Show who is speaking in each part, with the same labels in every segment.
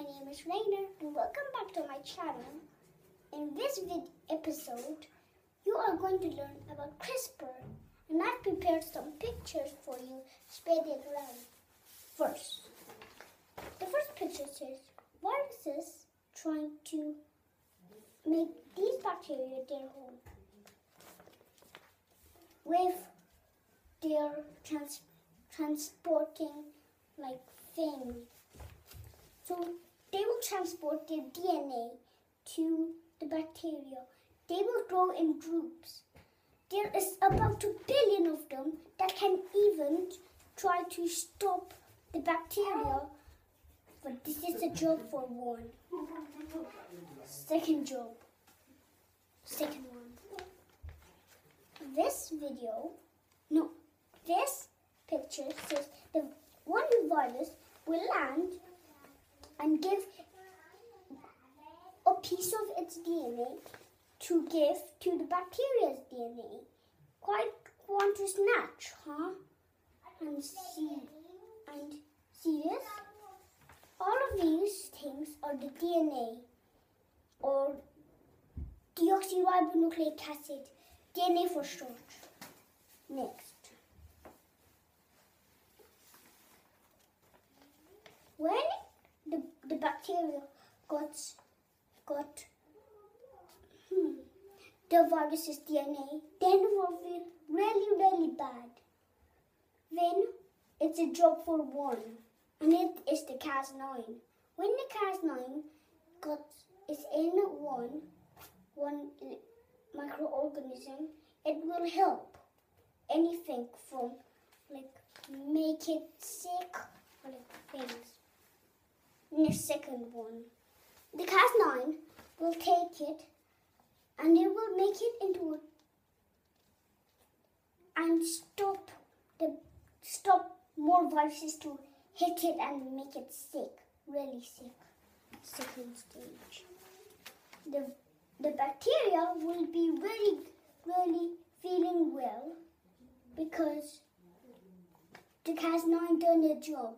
Speaker 1: my name is Rayner and welcome back to my channel. In this episode, you are going to learn about CRISPR and I've prepared some pictures for you spread it around. First, the first picture says viruses trying to make these bacteria their home with their trans transporting like things so they will transport their DNA to the bacteria. They will grow in groups. There is about two billion of them that can even try to stop the bacteria. But this is a job for one. Second job. Second one. This video, no, this picture says the one virus will land and give a piece of its DNA to give to the bacteria's DNA. Quite want to snatch, huh? And see, and see this? All of these things are the DNA or deoxyribonucleic acid, DNA for short. Next. When the, the bacteria got got the virus's DNA, then will feel really, really bad. Then it's a job for one, and it is the Cas9. When the Cas9 got is in one one microorganism, it will help anything from like make it sick or like things in the second one. The Cas9 will take it and it will make it into a, and stop the stop more viruses to hit it and make it sick, really sick. Second stage. The the bacteria will be really really feeling well because the Cas9 done their job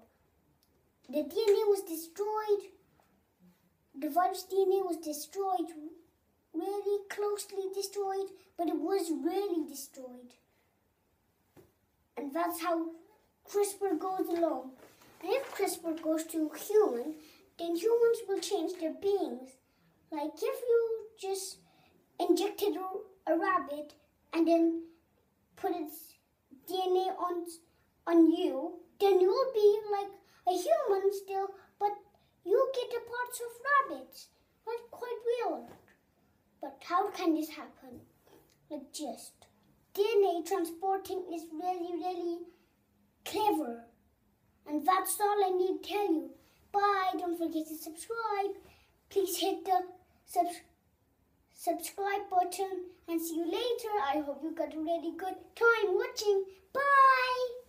Speaker 1: the DNA was destroyed. The virus DNA was destroyed, really closely destroyed, but it was really destroyed. And that's how CRISPR goes along. And if CRISPR goes to human, then humans will change their beings. Like if you just injected a, rabbit and then put its DNA on on you, then you will be like a human still, but you get the parts of rabbits. That's quite weird. But how can this happen? Like just DNA transporting is really, really clever. And that's all I need to tell you. Bye. Don't forget to subscribe. Please hit the sub subscribe button and see you later. I hope you got a really good time watching. Bye.